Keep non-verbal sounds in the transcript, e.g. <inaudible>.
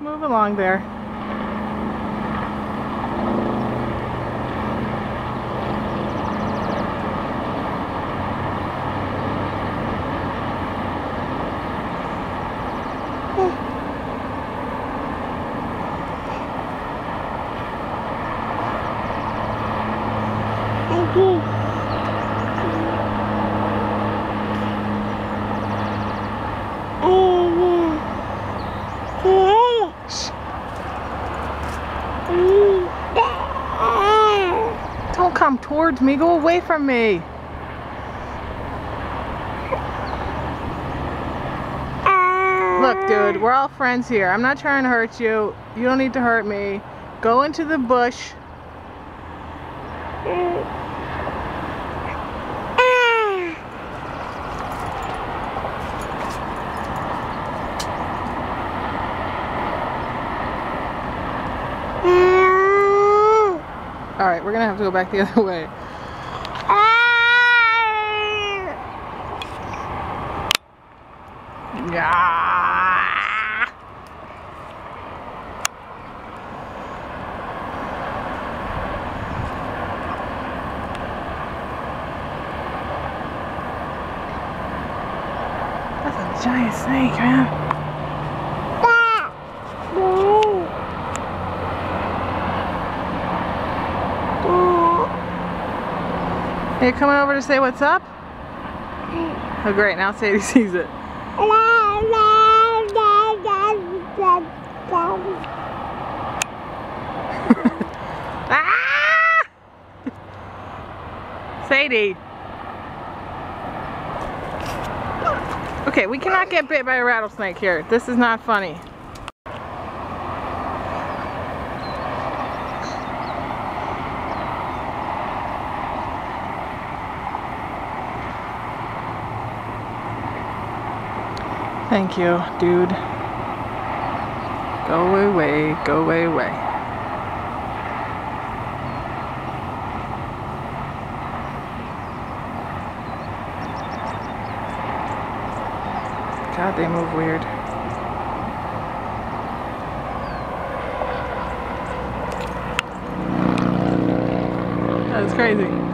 Move along there. Come towards me. Go away from me. Look, dude, we're all friends here. I'm not trying to hurt you. You don't need to hurt me. Go into the bush. We're gonna have to go back the <laughs> other way. That's a giant snake, man. Are you coming over to say what's up? Oh great, now Sadie <laughs> sees it. ah! Sadie. Okay, we cannot get bit by a rattlesnake here. This is not funny. Thank you, dude. Go away, go away, away. God, they move weird. That was crazy.